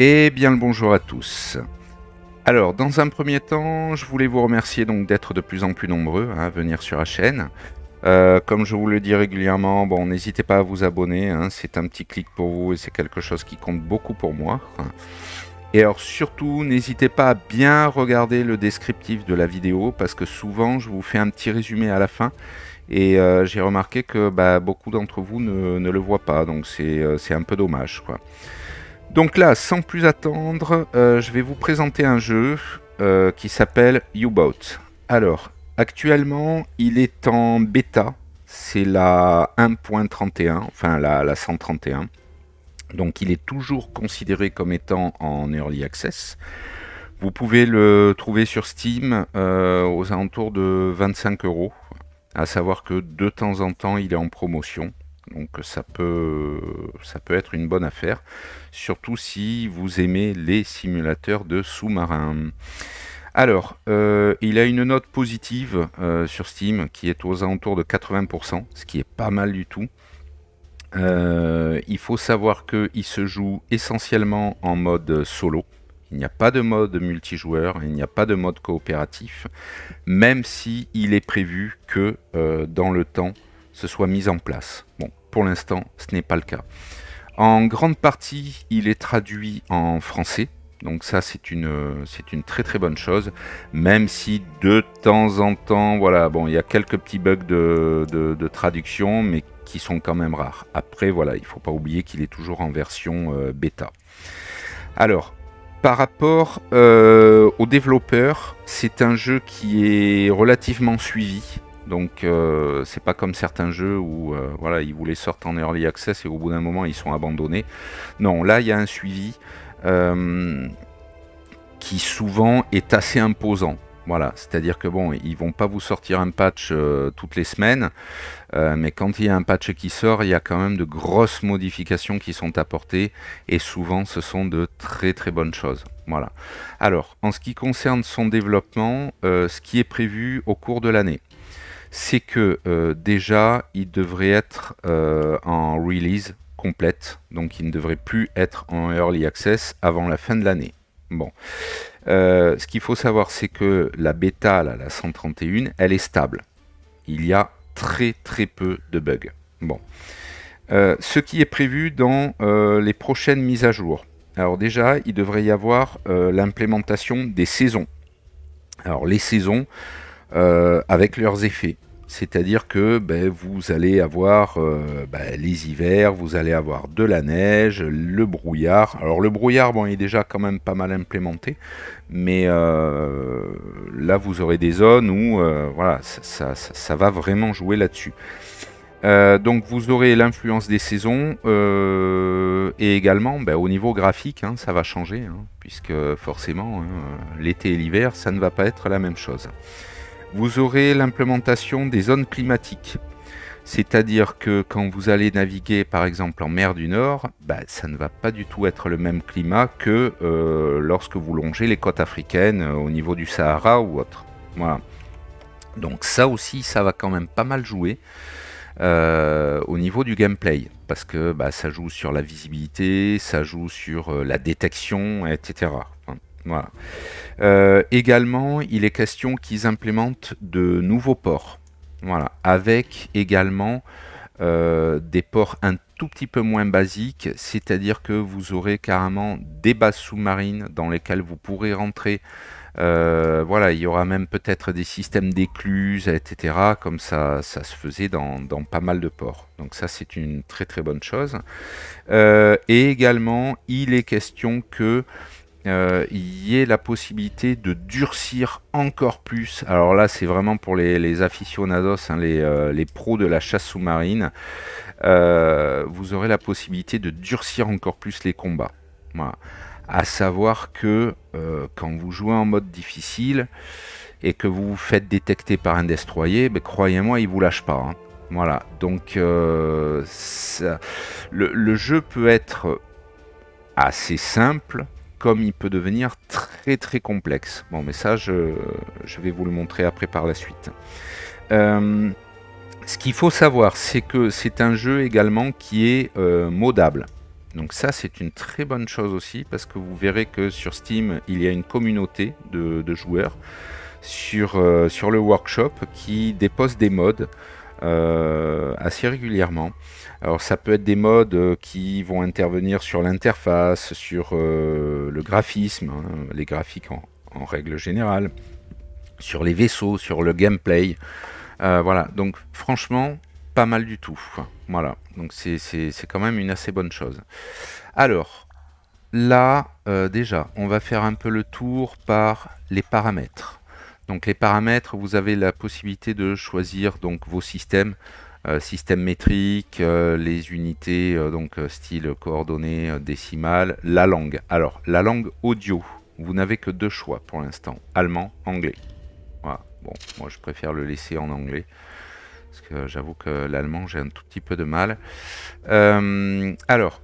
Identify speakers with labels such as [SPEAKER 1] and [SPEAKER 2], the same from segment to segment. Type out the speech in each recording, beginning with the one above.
[SPEAKER 1] Et bien le bonjour à tous. Alors, dans un premier temps, je voulais vous remercier donc d'être de plus en plus nombreux à venir sur la chaîne. Euh, comme je vous le dis régulièrement, bon, n'hésitez pas à vous abonner, hein, c'est un petit clic pour vous et c'est quelque chose qui compte beaucoup pour moi. Et alors surtout, n'hésitez pas à bien regarder le descriptif de la vidéo parce que souvent je vous fais un petit résumé à la fin et euh, j'ai remarqué que bah, beaucoup d'entre vous ne, le voient pas, donc c'est euh, un peu dommage. Quoi. Donc là, sans plus attendre, euh, je vais vous présenter un jeu euh, qui s'appelle U-Boat. Alors, actuellement, il est en bêta. C'est la 1.31, enfin la, 131. Donc il est toujours considéré comme étant en early access. Vous pouvez le trouver sur Steam euh, aux alentours de 25 euros. À savoir que de temps en temps, il est en promotion. Donc ça peut, être une bonne affaire, surtout si vous aimez les simulateurs de sous-marins. Alors, euh, il a une note positive euh, sur Steam qui est aux alentours de 80%, ce qui est pas mal du tout. Euh, il faut savoir qu'il se joue essentiellement en mode solo. Il n'y a pas de mode multijoueur, il n'y a pas de mode coopératif, même si est prévu que dans le temps, ce soit mis en place. Bon, pour l'instant, ce n'est pas le cas. En grande partie, il est traduit en français. Donc ça, c'est une, c'est une très très bonne chose. Même si de temps en temps, voilà, bon, il y a quelques petits bugs de, traduction, mais qui sont quand même rares. Après, voilà, il ne faut pas oublier qu'il est toujours en version euh, bêta. Alors, par rapport euh, aux développeurs, c'est un jeu qui est relativement suivi. Donc euh, c'est pas comme certains jeux où euh, voilà ils vous les sortent en early access et au bout d'un moment ils sont abandonnés. Non, là il y a un suivi euh, qui souvent est assez imposant. Voilà, c'est-à-dire que bon, ils vont pas vous sortir un patch toutes les semaines, mais quand il y a un patch qui sort, il y a quand même de grosses modifications qui sont apportées et souvent ce sont de très très bonnes choses. Voilà. Alors, en ce qui concerne son développement, ce qui est prévu au cours de l'année c'est que euh, déjà, il devrait être euh, en release complète, donc il ne devrait plus être en early access avant la fin de l'année. Bon. Euh, ce qu'il faut savoir, c'est que la bêta, la 131, elle est stable. Il y a très très peu de bugs. Bon. ce qui est prévu dans les prochaines mises à jour. Alors déjà, il devrait y avoir l'implémentation des saisons. Alors les saisons, avec leurs effets. C'est-à-dire que ben, vous allez avoir euh, ben, les hivers, vous allez avoir de la neige, le brouillard. Alors le brouillard, bon, il est déjà quand même pas mal implémenté, mais euh, là vous aurez des zones où euh, voilà, ça, va vraiment jouer là-dessus. donc vous aurez l'influence des saisons et également ben, au niveau graphique, hein, ça va changer, hein, puisque forcément hein, l'été et l'hiver, ça ne va pas être la même chose vous aurez l'implémentation des zones climatiques. C'est-à-dire que quand vous allez naviguer par exemple en mer du Nord, bah, ça ne va pas du tout être le même climat que euh, lorsque vous longez les côtes africaines euh, au niveau du Sahara ou autre. Donc ça aussi, ça va quand même pas mal jouer euh, au niveau du gameplay. Parce que bah, ça joue sur la visibilité, ça joue sur la détection, etc. Voilà. Euh, également, il est question qu'ils implémentent de nouveaux ports. Voilà, avec également euh, des ports un tout petit peu moins basiques, c'est-à-dire que vous aurez carrément des bases sous-marines dans lesquelles vous pourrez rentrer. Euh, voilà, il y aura même peut-être des systèmes d'écluses, etc., comme ça, ça se faisait dans, dans, pas mal de ports. Donc ça, c'est une très très bonne chose. et également, il est question que euh, il y ait la possibilité de durcir encore plus. Alors là, c'est vraiment pour les, aficionados, hein, euh, les, pros de la chasse sous-marine. Euh, vous aurez la possibilité de durcir encore plus les combats. Voilà. À savoir que quand vous jouez en mode difficile et que vous vous faites détecter par un destroyer, ben, croyez-moi, il vous lâche pas. Hein. Voilà. Donc, le jeu peut être assez simple comme il peut devenir très très complexe. Bon, mais ça, je, vais vous le montrer après par la suite. Euh, ce qu'il faut savoir, c'est que c'est un jeu également qui est euh, modable. Donc ça, c'est une très bonne chose aussi, parce que vous verrez que sur Steam, il y a une communauté de, joueurs sur, euh, sur le workshop qui dépose des modes euh, assez régulièrement. Alors ça peut être des modes euh, qui vont intervenir sur l'interface, sur le graphisme, hein, les graphiques en, règle générale, sur les vaisseaux, sur le gameplay. voilà, donc franchement, pas mal du tout. Voilà, donc c'est quand même une assez bonne chose. Alors, là, euh, déjà, on va faire un peu le tour par les paramètres. Donc les paramètres, vous avez la possibilité de choisir donc vos systèmes, euh, système métrique, euh, les unités, donc style coordonnées décimales, la langue. Alors, la langue audio, vous n'avez que deux choix pour l'instant, allemand, anglais. Voilà. Bon, moi je préfère le laisser en anglais parce que j'avoue que l'allemand, j'ai un tout petit peu de mal. Euh, alors,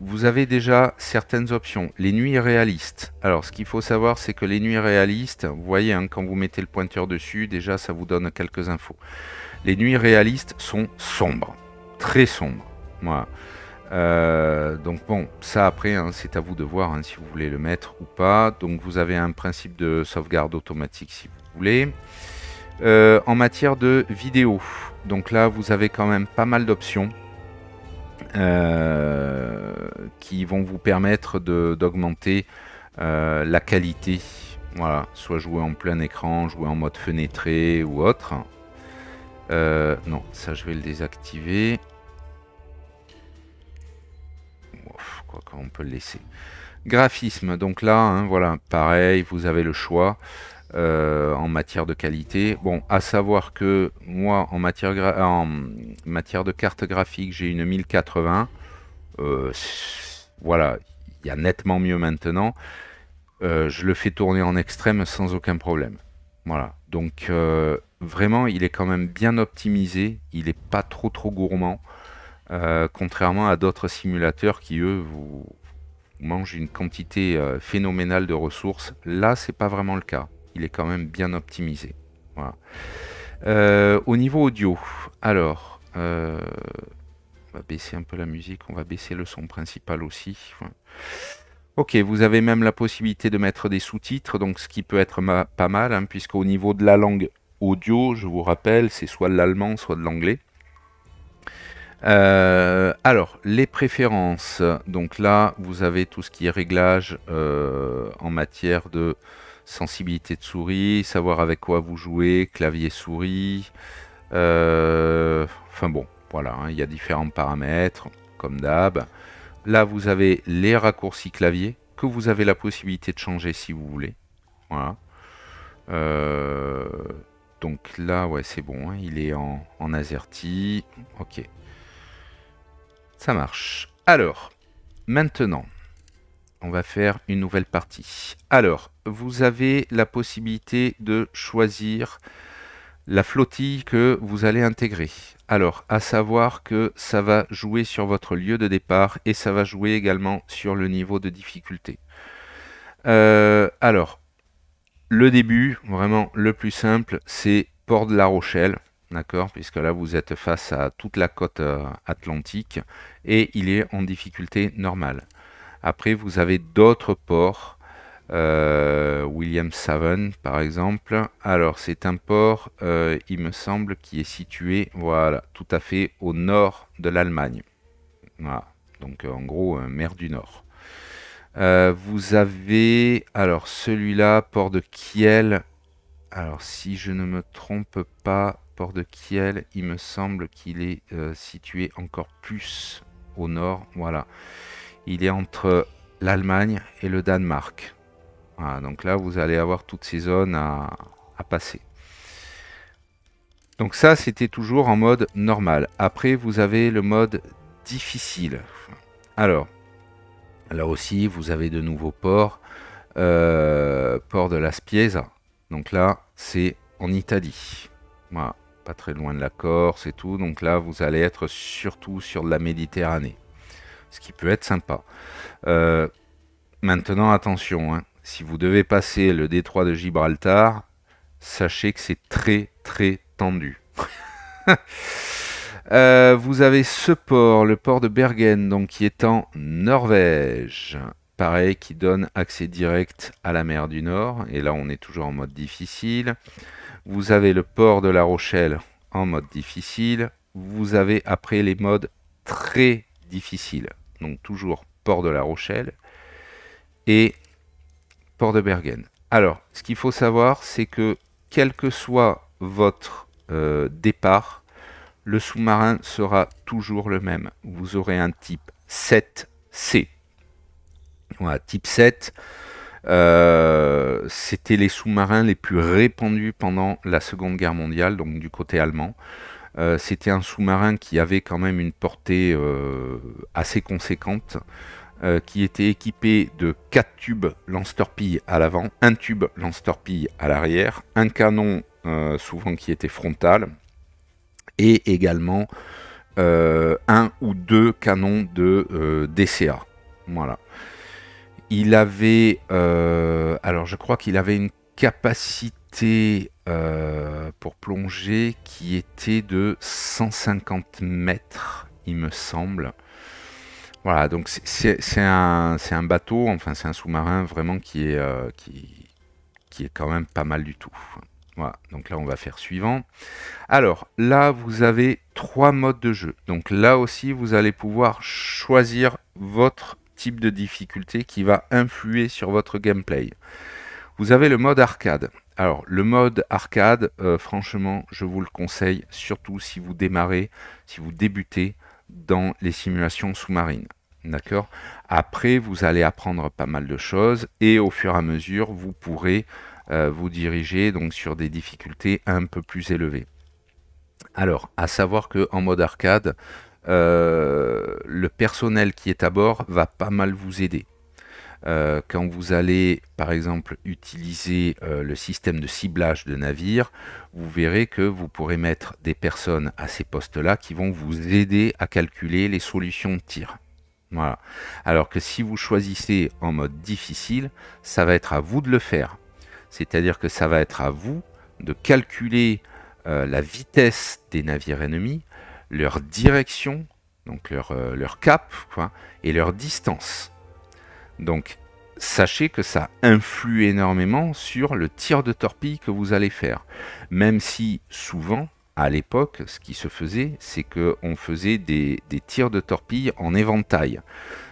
[SPEAKER 1] vous avez déjà certaines options. Les nuits réalistes. Alors, ce qu'il faut savoir, c'est que les nuits réalistes, vous voyez, hein, quand vous mettez le pointeur dessus, déjà, ça vous donne quelques infos. Les nuits réalistes sont sombres, très sombres. Voilà. Euh, donc bon, ça après, hein, c'est à vous de voir hein, si vous voulez le mettre ou pas. Donc vous avez un principe de sauvegarde automatique si vous voulez. Euh, en matière de vidéo, donc là, vous avez quand même pas mal d'options qui vont vous permettre d'augmenter euh, la qualité. Voilà, soit jouer en plein écran, jouer en mode fenêtré ou autre. Euh, non, ça je vais le désactiver. quoi qu'on peut le laisser? Graphisme, donc là, hein, voilà, pareil, vous avez le choix. Euh, en matière de qualité. Bon, à savoir que moi, en matière, en matière de carte graphique, j'ai une 1080. Euh, voilà, il y a nettement mieux maintenant. Euh, je le fais tourner en extrême sans aucun problème. Voilà, donc vraiment, il est quand même bien optimisé. Il n'est pas trop trop gourmand. contrairement à d'autres simulateurs qui, eux, vous, mangent une quantité phénoménale de ressources. Là, c'est pas vraiment le cas il est quand même bien optimisé. Euh, au niveau audio, alors, euh, on va baisser un peu la musique, on va baisser le son principal aussi. Ok, vous avez même la possibilité de mettre des sous-titres, donc ce qui peut être pas mal, hein, puisqu'au niveau de la langue audio, je vous rappelle, c'est soit de l'allemand, soit de l'anglais. Euh, alors, les préférences. Donc là, vous avez tout ce qui est réglage en matière de sensibilité de souris, savoir avec quoi vous jouez, clavier souris. Euh, enfin bon, voilà, hein, il y a différents paramètres, comme d'hab. Là, vous avez les raccourcis clavier que vous avez la possibilité de changer si vous voulez. Voilà. Euh, donc là, ouais, c'est bon, hein, il est en, en AZERTY. Ok. Ça marche. Alors, maintenant, on va faire une nouvelle partie. Alors, vous avez la possibilité de choisir la flottille que vous allez intégrer. Alors, à savoir que ça va jouer sur votre lieu de départ et ça va jouer également sur le niveau de difficulté. Euh, alors, le début, vraiment le plus simple, c'est Port de la Rochelle, d'accord Puisque là, vous êtes face à toute la côte euh, atlantique et il est en difficulté normale. Après, vous avez d'autres ports. Euh, William Saven, par exemple. Alors, c'est un port, euh, il me semble, qui est situé, voilà, tout à fait au nord de l'Allemagne. Voilà. Donc, en gros, mer du Nord. Euh, vous avez, alors, celui-là, port de Kiel. Alors, si je ne me trompe pas, port de Kiel, il me semble qu'il est situé encore plus au nord. Voilà il est entre l'Allemagne et le Danemark. donc là, vous allez avoir toutes ces zones à, passer. Donc ça, c'était toujours en mode normal. Après, vous avez le mode difficile. Alors, là aussi, vous avez de nouveaux ports. Euh, port de la Spiesa. Donc là, c'est en Italie. Pas très loin de la Corse et tout. Donc là, vous allez être surtout sur la Méditerranée ce qui peut être sympa. Euh, maintenant, attention, hein. si vous devez passer le détroit de Gibraltar, sachez que c'est très très tendu. Euh, vous avez ce port, le port de Bergen, donc qui est en Norvège. Pareil, qui donne accès direct à la mer du Nord. Et là, on est toujours en mode difficile. Vous avez le port de La Rochelle en mode difficile. Vous avez après les modes très difficiles. Donc toujours port de La Rochelle et port de Bergen. Alors, ce qu'il faut savoir, c'est que quel que soit votre euh, départ, le sous-marin sera toujours le même. Vous aurez un type 7C. Voilà, type 7, euh, c'était les sous-marins les plus répandus pendant la Seconde Guerre mondiale, donc du côté allemand. Euh, c'était un sous-marin qui avait quand même une portée assez conséquente. qui était équipé de 4 tubes lance-torpilles à l'avant, un tube lance-torpille à l'arrière, un canon souvent qui était frontal, et également euh, un ou deux canons de euh, DCA. Voilà. Il avait, euh, alors je crois qu'il avait une capacité pour plonger qui était de 150 mètres, il me semble. Voilà, donc c'est un, bateau, enfin c'est un sous-marin vraiment qui est, qui, qui est quand même pas mal du tout. Voilà, donc là on va faire suivant. Alors là vous avez trois modes de jeu. Donc là aussi vous allez pouvoir choisir votre type de difficulté qui va influer sur votre gameplay. Vous avez le mode arcade. Alors le mode arcade, euh, franchement je vous le conseille, surtout si vous démarrez, si vous débutez dans les simulations sous-marines. D'accord? Après, vous allez apprendre pas mal de choses et au fur et à mesure, vous pourrez euh, vous dirigez donc sur des difficultés un peu plus élevées. Alors, à savoir que en mode arcade, euh, le personnel qui est à bord va pas mal vous aider. Euh, quand vous allez par exemple utiliser le système de ciblage de navire, vous verrez que vous pourrez mettre des personnes à ces postes-là qui vont vous aider à calculer les solutions de tir. Voilà. Alors que si vous choisissez en mode difficile, ça va être à vous de le faire. C'est-à-dire que ça va être à vous de calculer euh, la vitesse des navires ennemis, leur direction, donc euh, leur cap, et leur distance. Donc sachez que ça influe énormément sur le tir de torpille que vous allez faire. Même si souvent, à l'époque, ce qui se faisait, c'est qu'on faisait des, tirs de torpille en éventail.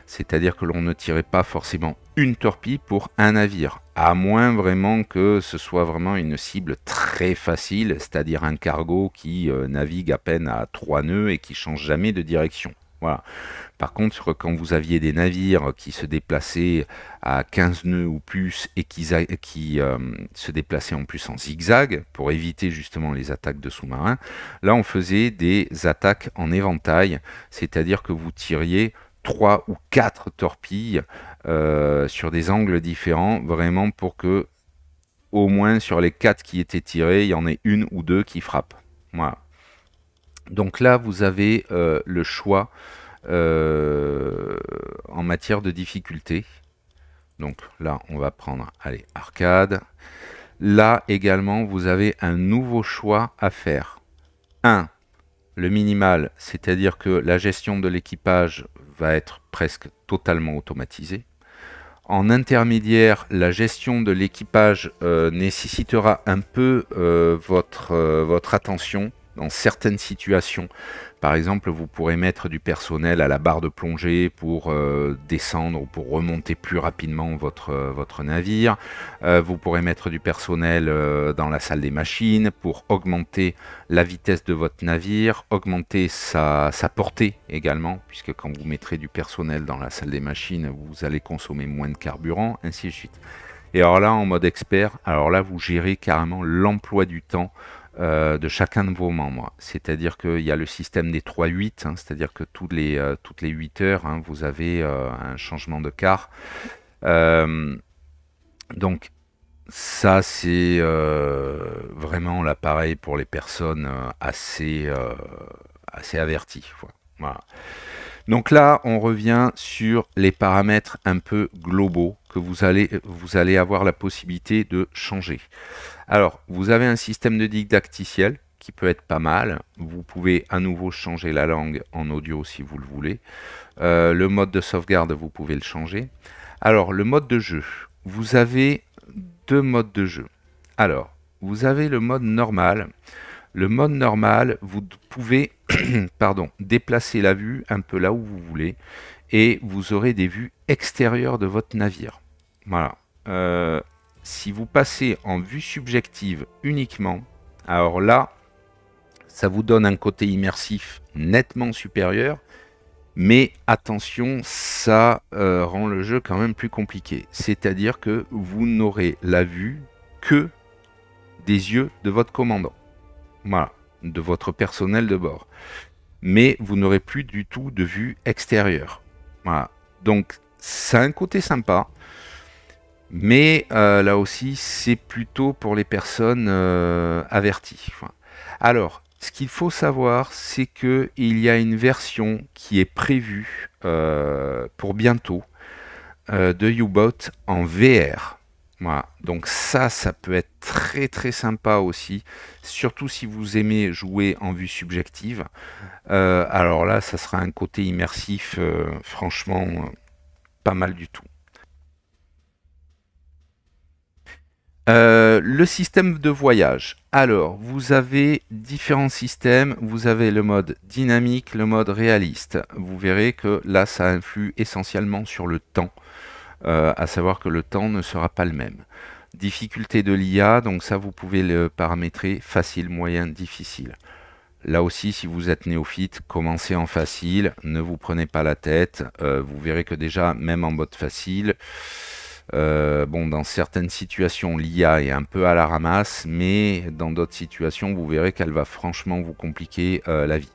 [SPEAKER 1] C'est-à-dire que l'on ne tirait pas forcément une torpille pour un navire, à moins vraiment que ce soit vraiment une cible très facile, c'est-à-dire un cargo qui euh, navigue à peine à 3 nœuds et qui change jamais de direction. Par contre, quand vous aviez des navires qui se déplaçaient à 15 nœuds ou plus et qui, euh, se déplaçaient en plus en zigzag pour éviter justement les attaques de sous-marins, là on faisait des attaques en éventail, c'est-à-dire que vous tiriez trois ou quatre torpilles euh, sur des angles différents, vraiment pour que au moins sur les quatre qui étaient tirés, il y en ait une ou deux qui frappent. Voilà. Donc là, vous avez euh, le choix euh, en matière de difficulté. Donc là, on va prendre, allez, arcade. Là également, vous avez un nouveau choix à faire. 1. Le minimal, c'est-à-dire que la gestion de l'équipage va être presque totalement automatisé. En intermédiaire, la gestion de l'équipage euh, nécessitera un peu votre attention dans certaines situations par exemple, vous pourrez mettre du personnel à la barre de plongée pour euh, descendre ou pour remonter plus rapidement votre, euh, navire. Euh, vous pourrez mettre du personnel dans la salle des machines pour augmenter la vitesse de votre navire, augmenter sa, sa, portée également, puisque quand vous mettrez du personnel dans la salle des machines, vous allez consommer moins de carburant, ainsi de suite. Et alors là, en mode expert, alors là, vous gérez carrément l'emploi du temps euh, de chacun de vos membres. C'est-à-dire qu'il y a le système des 3-8, hein, c'est-à-dire que toutes les, euh, toutes les 8 heures, hein, vous avez euh, un changement de quart. donc ça, c'est vraiment l'appareil pour les personnes assez, assez averties. Donc là, on revient sur les paramètres un peu globaux que vous allez, vous allez avoir la possibilité de changer. Alors, vous avez un système de didacticiel qui peut être pas mal. Vous pouvez à nouveau changer la langue en audio si vous le voulez. Euh, le mode de sauvegarde, vous pouvez le changer. Alors, le mode de jeu. Vous avez deux modes de jeu. Alors, vous avez le mode normal. Le mode normal, vous pouvez pardon, déplacer la vue un peu là où vous voulez et vous aurez des vues extérieures de votre navire. Voilà. Euh, si vous passez en vue subjective uniquement, alors là, ça vous donne un côté immersif nettement supérieur. Mais attention, ça euh, rend le jeu quand même plus compliqué. C'est-à-dire que vous n'aurez la vue que des yeux de votre commandant. Voilà, de votre personnel de bord. Mais vous n'aurez plus du tout de vue extérieure. Voilà. Donc, ça a un côté sympa. Mais euh, là aussi, c'est plutôt pour les personnes euh, averties. Alors, ce qu'il faut savoir, c'est qu'il y a une version qui est prévue euh, pour bientôt de U-Boat en VR. Voilà. Donc ça, ça peut être très très sympa aussi, surtout si vous aimez jouer en vue subjective. alors là, ça sera un côté immersif, franchement, pas mal du tout. Euh, le système de voyage. Alors, vous avez différents systèmes. Vous avez le mode dynamique, le mode réaliste. Vous verrez que là, ça influe essentiellement sur le temps. Euh, à savoir que le temps ne sera pas le même. Difficulté de l'IA, donc ça, vous pouvez le paramétrer facile, moyen, difficile. Là aussi, si vous êtes néophyte, commencez en facile, ne vous prenez pas la tête. Euh, vous verrez que déjà, même en mode facile, euh, bon, dans certaines situations, l'IA est un peu à la ramasse, mais dans d'autres situations, vous verrez qu'elle va franchement vous compliquer euh, la vie.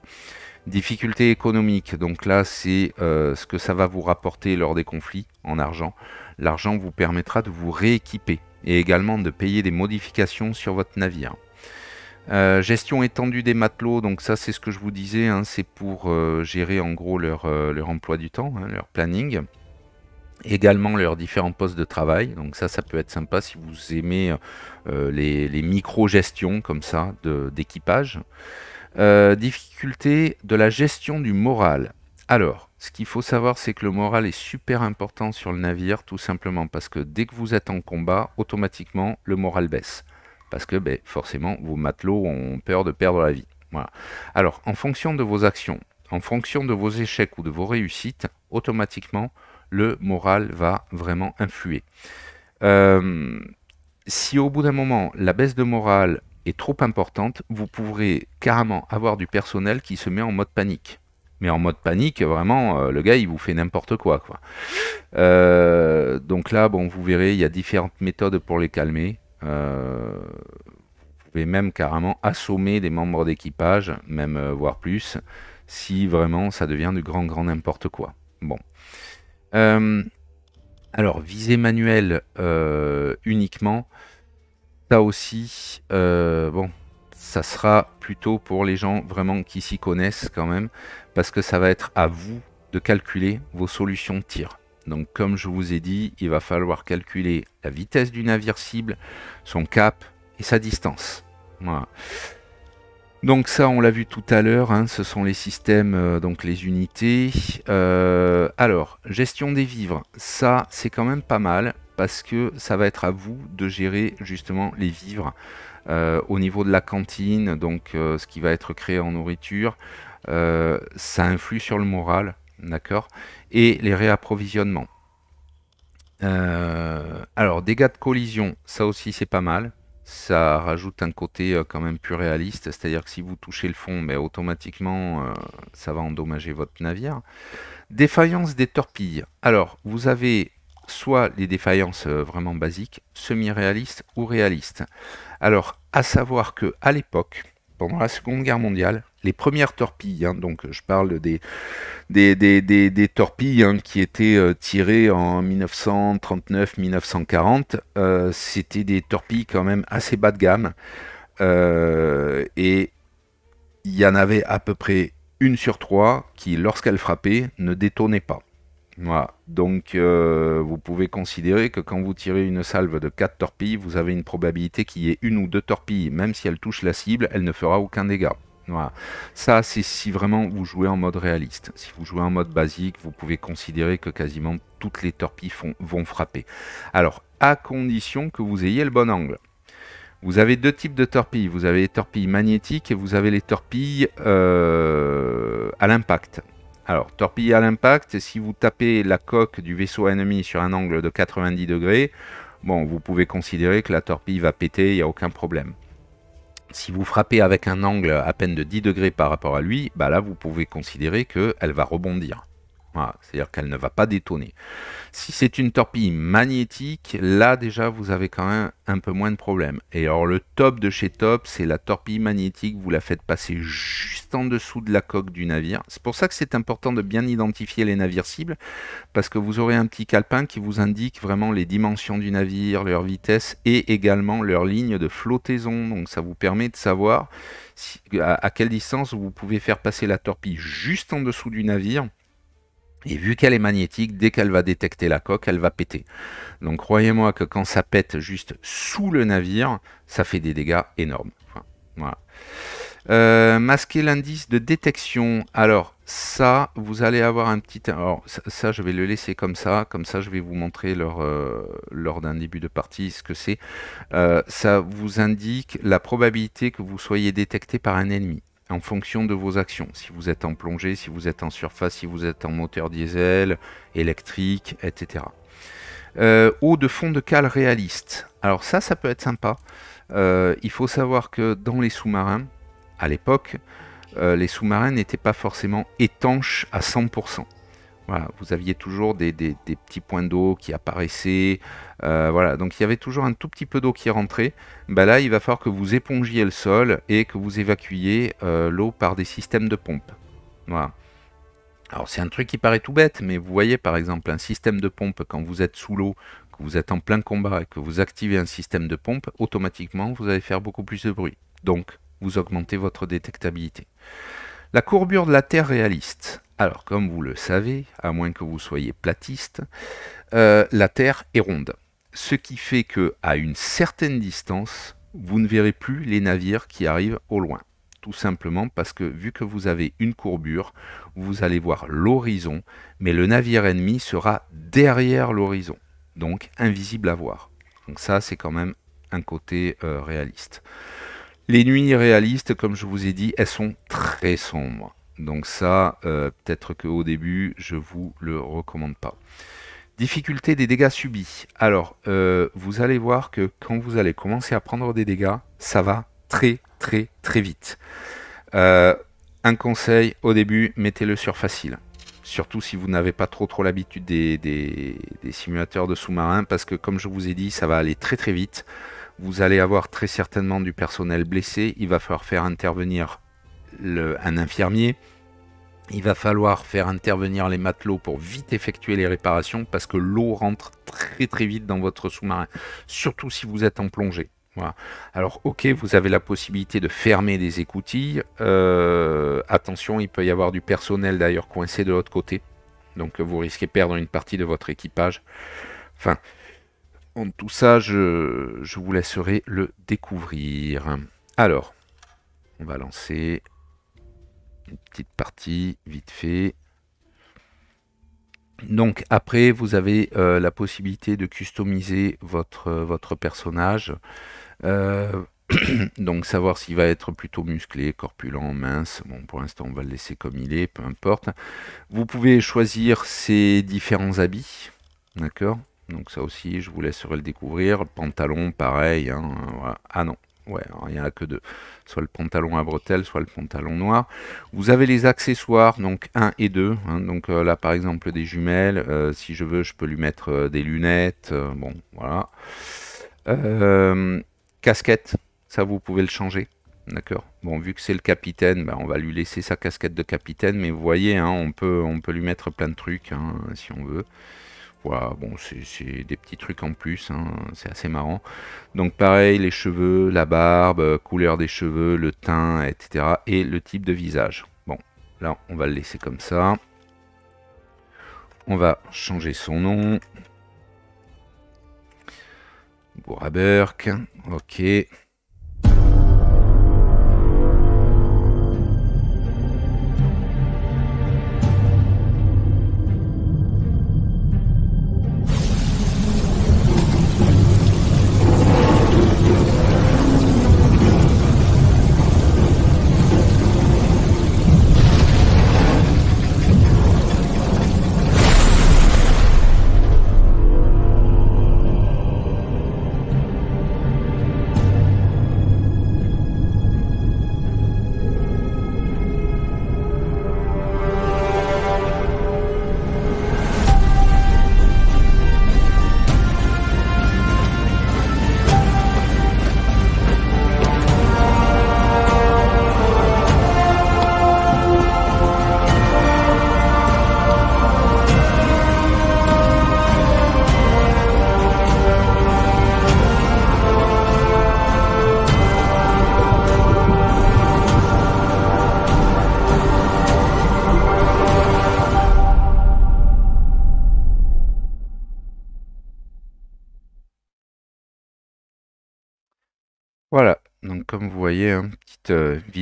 [SPEAKER 1] Difficulté économique, donc là, c'est euh, ce que ça va vous rapporter lors des conflits en argent. L'argent vous permettra de vous rééquiper et également de payer des modifications sur votre navire. gestion étendue des matelots, donc ça c'est ce que je vous disais, hein, c'est pour gérer en gros leur, emploi du temps, hein, leur planning également leurs différents postes de travail. Donc ça, ça peut être sympa si vous aimez euh, les, micro-gestions comme ça d'équipage. Euh, difficulté de la gestion du moral. Alors, ce qu'il faut savoir, c'est que le moral est super important sur le navire, tout simplement parce que dès que vous êtes en combat, automatiquement, le moral baisse. Parce que ben, forcément, vos matelots ont peur de perdre la vie. Voilà. Alors, en fonction de vos actions, en fonction de vos échecs ou de vos réussites, automatiquement, le moral va vraiment influer. Euh, si au bout d'un moment, la baisse de morale est trop importante, vous pourrez carrément avoir du personnel qui se met en mode panique. Mais en mode panique, vraiment, euh, le gars, il vous fait n'importe quoi. Euh, donc là, bon, vous verrez, il y a différentes méthodes pour les calmer. vous pouvez même carrément assommer des membres d'équipage, même voire plus, si vraiment ça devient du grand, grand n'importe quoi. Bon. Euh, alors, visée manuelle euh, uniquement, ça aussi, euh, bon, ça sera plutôt pour les gens vraiment qui s'y connaissent quand même, parce que ça va être à vous de calculer vos solutions de tir. Donc comme je vous ai dit, il va falloir calculer la vitesse du navire cible, son cap et sa distance. Voilà. Donc ça, on l'a vu tout à l'heure, hein, ce sont les systèmes, euh, donc les unités. Euh, alors, gestion des vivres, ça c'est quand même pas mal parce que ça va être à vous de gérer justement les vivres euh, au niveau de la cantine, donc ce qui va être créé en nourriture. ça influe sur le moral, d'accord Et les réapprovisionnements. alors, dégâts de collision, ça aussi c'est pas mal ça rajoute un côté euh, quand même plus réaliste, c'est-à-dire que si vous touchez le fond, mais automatiquement euh, ça va endommager votre navire. Défaillance des torpilles. Alors, vous avez soit les défaillances euh, vraiment basiques, semi-réalistes ou réalistes. Alors, à savoir que à l'époque, pendant la Seconde Guerre mondiale, les premières torpilles, hein, donc je parle des, torpilles hein, qui étaient euh, tirées en 1939-1940, euh, c'était des torpilles quand même assez bas de gamme. Euh, et il y en avait à peu près une sur trois qui, lorsqu'elle frappait, ne détonnait pas. Voilà. Donc, vous pouvez considérer que quand vous tirez une salve de 4 torpilles, vous avez une probabilité qu'il y ait une ou deux torpilles. Même si elle touche la cible, elle ne fera aucun dégât. Voilà. Ça, c'est si vraiment vous jouez en mode réaliste. Si vous jouez en mode basique, vous pouvez considérer que quasiment toutes les torpilles vont frapper. Alors, à condition que vous ayez le bon angle. Vous avez deux types de torpilles. Vous avez les torpilles magnétiques et vous avez les torpilles euh, à l'impact. Alors, torpille à l'impact, si vous tapez la coque du vaisseau ennemi sur un angle de 90 degrés, bon, vous pouvez considérer que la torpille va péter, il n'y a aucun problème. Si vous frappez avec un angle à peine de 10 degrés par rapport à lui, bah là, vous pouvez considérer qu'elle va rebondir. C'est-à-dire qu'elle ne va pas détonner. Si c'est une torpille magnétique, là déjà vous avez quand même un peu moins de problèmes. Et alors le top de chez top, c'est la torpille magnétique, vous la faites passer juste en dessous de la coque du navire. C'est pour ça que c'est important de bien identifier les navires cibles, parce que vous aurez un petit calepin qui vous indique vraiment les dimensions du navire, leur vitesse et également leur ligne de flottaison. Donc ça vous permet de savoir à quelle distance vous pouvez faire passer la torpille juste en dessous du navire et vu qu'elle est magnétique, dès qu'elle va détecter la coque, elle va péter. Donc croyez-moi que quand ça pète juste sous le navire, ça fait des dégâts énormes. Euh, masquer l'indice de détection. Alors ça, vous allez avoir un petit... Alors ça, je vais le laisser comme ça. Comme ça, je vais vous montrer lors, euh, lors d'un début de partie ce que c'est. Euh, ça vous indique la probabilité que vous soyez détecté par un ennemi en fonction de vos actions. Si vous êtes en plongée, si vous êtes en surface, si vous êtes en moteur diesel, électrique, etc. Euh, eau de fond de cale réaliste. Alors ça, ça peut être sympa. Euh, il faut savoir que dans les sous-marins, à l'époque, euh, les sous-marins n'étaient pas forcément étanches à 100% vous aviez toujours des, petits points d'eau qui apparaissaient. Euh, voilà, donc il y avait toujours un tout petit peu d'eau qui rentrait. Ben là, il va falloir que vous épongiez le sol et que vous évacuiez euh, l'eau par des systèmes de pompe. Voilà. Alors c'est un truc qui paraît tout bête, mais vous voyez par exemple un système de pompe quand vous êtes sous l'eau, que vous êtes en plein combat et que vous activez un système de pompe, automatiquement vous allez faire beaucoup plus de bruit. Donc vous augmentez votre détectabilité. La courbure de la Terre réaliste. Alors, comme vous le savez, à moins que vous soyez platiste, euh, la Terre est ronde. Ce qui fait que à une certaine distance, vous ne verrez plus les navires qui arrivent au loin. Tout simplement parce que vu que vous avez une courbure, vous allez voir l'horizon, mais le navire ennemi sera derrière l'horizon, donc invisible à voir. Donc ça, c'est quand même un côté euh, réaliste. Les nuits réalistes, comme je vous ai dit, elles sont très sombres. Donc ça, euh, peut-être qu'au début, je vous le recommande pas. Difficulté des dégâts subis. Alors, euh, vous allez voir que quand vous allez commencer à prendre des dégâts, ça va très très très vite. Euh, un conseil, au début, mettez-le sur facile. Surtout si vous n'avez pas trop trop l'habitude des, des simulateurs de sous-marins, parce que comme je vous ai dit, ça va aller très très vite. Vous allez avoir très certainement du personnel blessé. Il va falloir faire intervenir un infirmier. Il va falloir faire intervenir les matelots pour vite effectuer les réparations parce que l'eau rentre très très vite dans votre sous-marin. Surtout si vous êtes en plongée. Voilà. Alors ok, vous avez la possibilité de fermer des écoutilles. Euh, attention, il peut y avoir du personnel d'ailleurs coincé de l'autre côté. Donc vous risquez de perdre une partie de votre équipage. Enfin, tout ça, je, vous laisserai le découvrir. Alors, on va lancer une petite partie vite fait. Donc après, vous avez euh, la possibilité de customiser votre, votre personnage. Euh, donc savoir s'il va être plutôt musclé, corpulent, mince. Bon, pour l'instant, on va le laisser comme il est, peu importe. Vous pouvez choisir ses différents habits. D'accord? Donc ça aussi, je vous laisserai le découvrir. Pantalon, pareil. Hein, ah non, ouais, il n'y en a que deux. Soit le pantalon à bretelles, soit le pantalon noir. Vous avez les accessoires, donc 1 et 2. Hein. donc euh, là, par exemple, des jumelles. Euh, si je veux, je peux lui mettre euh, des lunettes. bon, voilà. casquette, ça, vous pouvez le changer. D'accord Bon, vu que c'est le capitaine, ben, on va lui laisser sa casquette de capitaine. Mais vous voyez, hein, on, peut, on peut lui mettre plein de trucs, si on veut bon, c'est des petits trucs en plus, hein, c'est assez marrant. Donc pareil, les cheveux, la barbe, euh, couleur des cheveux, le teint, etc. Et le type de visage. Bon, là, on va le laisser comme ça. On va changer son nom. Bouraburk. Ok.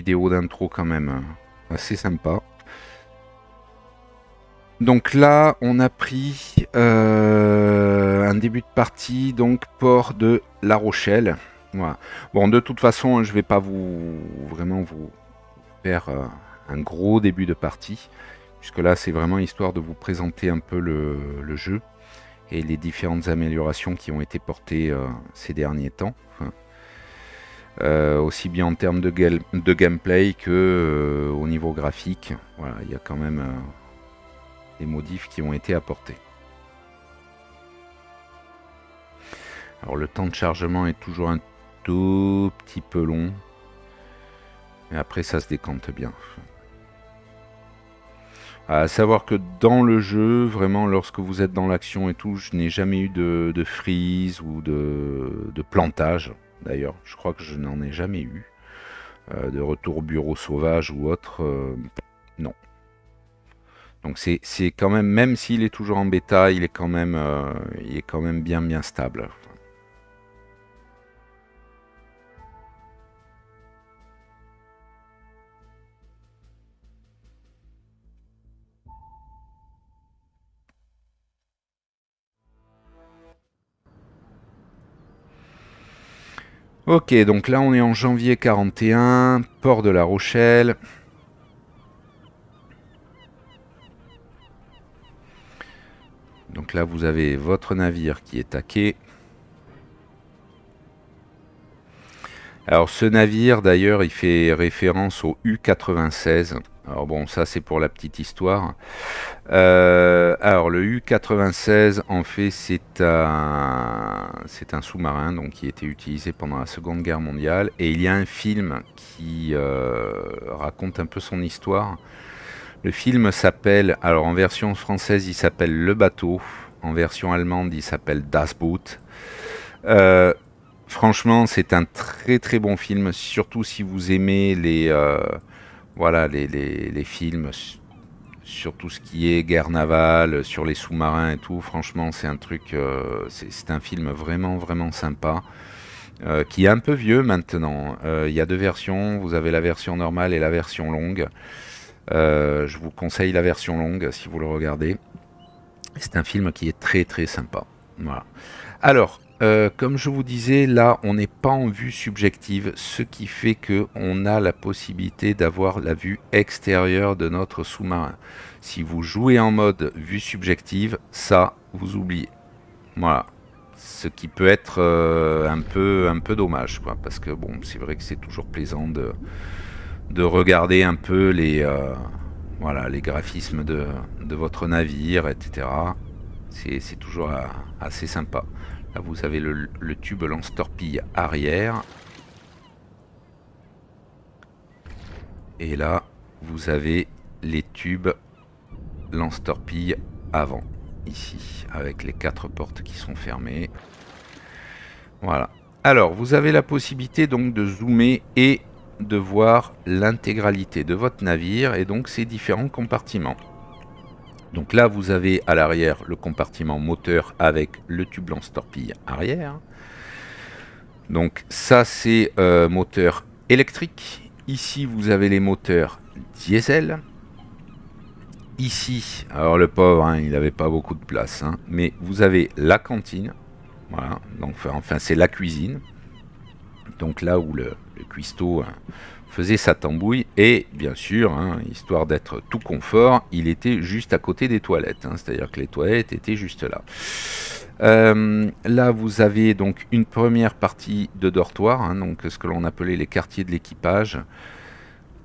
[SPEAKER 1] D'intro quand même euh, assez sympa. Donc là, on a pris euh, un début de partie, donc port de La Rochelle. Voilà. Bon, de toute façon, hein, je vais pas vous vraiment vous faire un gros début de partie, puisque là, c'est vraiment histoire de vous présenter un peu le, jeu et les différentes améliorations qui ont été portées ces derniers temps. Euh, aussi bien en termes de, gameplay que euh, au niveau graphique. Voilà, il y a quand même euh, des modifs qui ont été apportés. Alors le temps de chargement est toujours un tout petit peu long. Mais après ça se décante bien. À savoir que dans le jeu, vraiment lorsque vous êtes dans l'action et tout, je n'ai jamais eu de, freeze ou de plantage. D'ailleurs, je crois que je n'en ai jamais eu. Euh, de retour au bureau sauvage ou autre, euh, non. Donc c'est quand même, même s'il est toujours en bêta, il est quand même, euh, il est quand même bien bien stable. Ok, donc là on est en janvier 41, port de la Rochelle. Donc là vous avez votre navire qui est taqué. Alors ce navire d'ailleurs il fait référence au U-96. Alors bon, ça c'est pour la petite histoire. Euh, alors le U-96, en fait, c'est un, un sous-marin donc qui était utilisé pendant la Seconde Guerre mondiale. Et il y a un film qui euh, raconte un peu son histoire. Le film s'appelle, alors en version française, il s'appelle Le Bateau. En version allemande, il s'appelle Das Boot. Euh, franchement, c'est un très très bon film, surtout si vous aimez les voilà, les, films sur tout ce qui est guerre navale, sur les sous-marins et tout, franchement, c'est un truc, euh, c'est un film vraiment, vraiment sympa. Euh, qui est un peu vieux maintenant. Euh, il y a deux versions, vous avez la version normale et la version longue. je vous conseille la version longue si vous le regardez. C'est un film qui est très très sympa. Voilà. Alors, euh, comme je vous disais, là, on n'est pas en vue subjective, ce qui fait que on a la possibilité d'avoir la vue extérieure de notre sous-marin. Si vous jouez en mode vue subjective, ça, vous oubliez. Voilà. Ce qui peut être euh, un, peu, un peu dommage, quoi, parce que bon, c'est vrai que c'est toujours plaisant de, de regarder un peu les, euh, voilà, les graphismes de, de votre navire, etc. C'est toujours assez sympa. Là, vous avez le, tube lance-torpille arrière. Et là, vous avez les tubes lance-torpille avant, ici, avec les quatre portes qui sont fermées. Voilà. Alors, vous avez la possibilité donc de zoomer et de voir l'intégralité de votre navire et donc ses différents compartiments. Donc là, vous avez à l'arrière le compartiment moteur avec le tube lance-torpille arrière. Donc ça, c'est euh, moteur électrique. Ici, vous avez les moteurs diesel. Ici, alors le pauvre, hein, il n'avait pas beaucoup de place, hein, mais vous avez la cantine. Voilà, donc enfin c'est la cuisine. Donc là où le, cuistot hein, faisait sa tambouille. Et bien sûr, hein, histoire d'être tout confort, il était juste à côté des toilettes. Hein. C'est-à-dire que les toilettes étaient juste là. Euh, là, vous avez donc une première partie de dortoir, donc ce que l'on appelait les quartiers de l'équipage.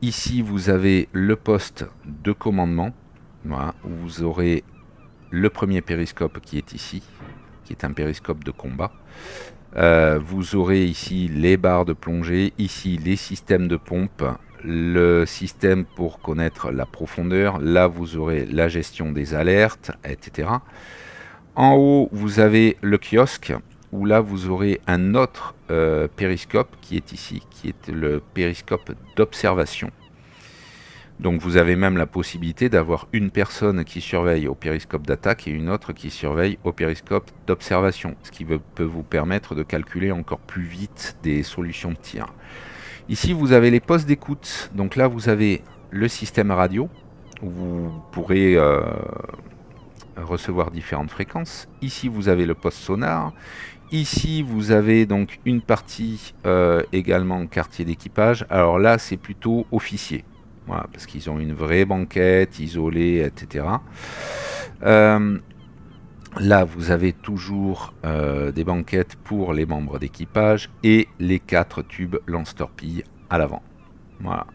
[SPEAKER 1] Ici, vous avez le poste de commandement. Voilà, où vous aurez le premier périscope qui est ici, qui est un périscope de combat. Euh, vous aurez ici les barres de plongée, ici les systèmes de pompe, le système pour connaître la profondeur. Là, vous aurez la gestion des alertes, etc. En haut, vous avez le kiosque, où là, vous aurez un autre euh, périscope qui est ici, qui est le périscope d'observation. Donc vous avez même la possibilité d'avoir une personne qui surveille au périscope d'attaque et une autre qui surveille au périscope d'observation, ce qui peut vous permettre de calculer encore plus vite des solutions de tir. Ici vous avez les postes d'écoute, donc là vous avez le système radio, où vous pourrez euh, recevoir différentes fréquences. Ici vous avez le poste sonar, Ici, vous avez donc une partie euh, également quartier d'équipage. Alors là, c'est plutôt officier. Voilà, parce qu'ils ont une vraie banquette isolée, etc. Euh, là, vous avez toujours euh, des banquettes pour les membres d'équipage et les quatre tubes lance-torpilles à l'avant. Voilà.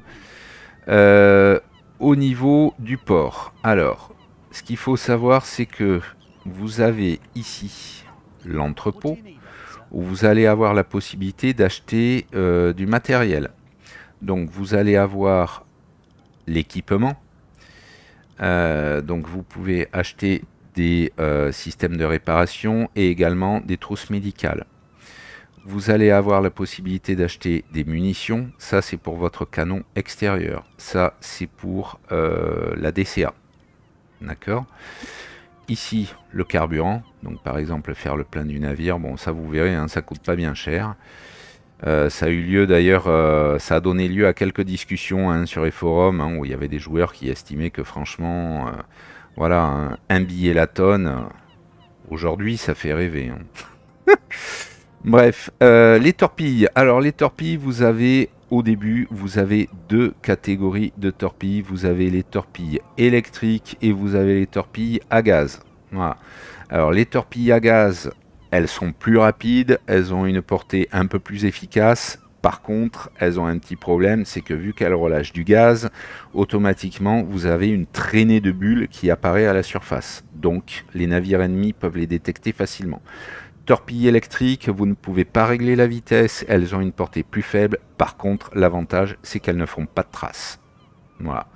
[SPEAKER 1] Euh, au niveau du port, alors, ce qu'il faut savoir, c'est que vous avez ici l'entrepôt où vous allez avoir la possibilité d'acheter du matériel. Donc vous allez avoir l'équipement. Euh, donc vous pouvez acheter des euh, systèmes de réparation et également des trousses médicales. Vous allez avoir la possibilité d'acheter des munitions. Ça, c'est pour votre canon extérieur. Ça, c'est pour euh, la DCA. D'accord? Ici, le carburant. Donc, par exemple, faire le plein du navire. Bon, ça, vous verrez, hein, ça coûte pas bien cher. Euh, ça a eu lieu d'ailleurs, euh, ça a donné lieu à quelques discussions hein, sur les forums hein, où il y avait des joueurs qui estimaient que franchement, euh, voilà, un, billet la tonne, aujourd'hui ça fait rêver. Hein. Bref, les torpilles. Alors les torpilles, vous avez au début, vous avez deux catégories de torpilles. Vous avez les torpilles électriques et vous avez les torpilles à gaz. Alors les torpilles à gaz, elles sont plus rapides, elles ont une portée un peu plus efficace. Par contre, elles ont un petit problème, c'est que vu qu'elles relâchent du gaz, automatiquement, vous avez une traînée de bulles qui apparaît à la surface. Donc, les navires ennemis peuvent les détecter facilement. Torpilles électriques, vous ne pouvez pas régler la vitesse, elles ont une portée plus faible. Par contre, l'avantage, c'est qu'elles ne font pas de traces. Voilà.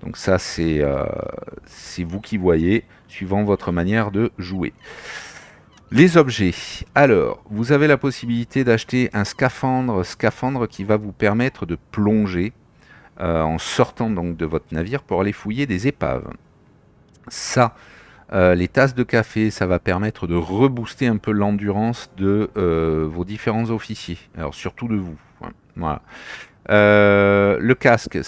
[SPEAKER 1] Donc ça, c'est euh, vous qui voyez, suivant votre manière de jouer. Les objets. Alors, vous avez la possibilité d'acheter un scaphandre, scaphandre qui va vous permettre de plonger euh, en sortant donc de votre navire pour aller fouiller des épaves. Ça, euh, les tasses de café, ça va permettre de rebooster un peu l'endurance de euh, vos différents officiers. Alors surtout de vous. Voilà. le casque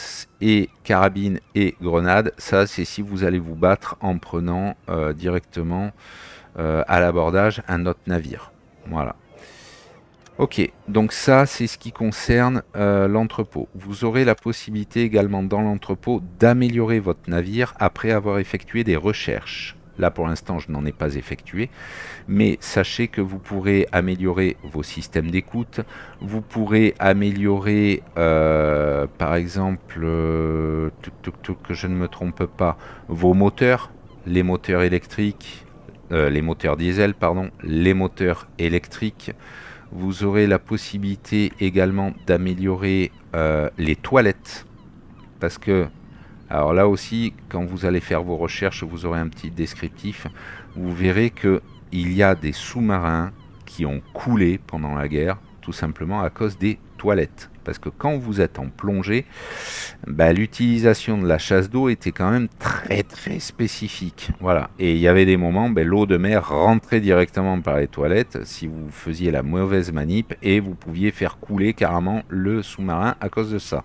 [SPEAKER 1] et carabine et grenade, ça c'est si vous allez vous battre en prenant directement à l'abordage un autre navire. Voilà. Ok, donc ça c'est ce qui concerne euh, l'entrepôt. Vous aurez la possibilité également dans l'entrepôt d'améliorer votre navire après avoir effectué des recherches. Là pour l'instant je n'en ai pas effectué, mais sachez que vous pourrez améliorer vos systèmes d'écoute, vous pourrez améliorer euh, par exemple, que je ne me trompe pas, vos moteurs, les moteurs électriques, euh, les moteurs diesel, pardon, les moteurs électriques. Vous aurez la possibilité également d'améliorer euh, les toilettes. Parce que, alors là aussi, quand vous allez faire vos recherches, vous aurez un petit descriptif. Vous verrez que il y a des sous-marins qui ont coulé pendant la guerre, tout simplement à cause des toilette. Parce que quand vous êtes en plongée, bah, l'utilisation de la chasse d'eau était quand même très très spécifique. Voilà. Et il y avait des moments, bah, l'eau de mer rentrait directement par les toilettes si vous faisiez la mauvaise manip et vous pouviez faire couler carrément le sous-marin à cause de ça.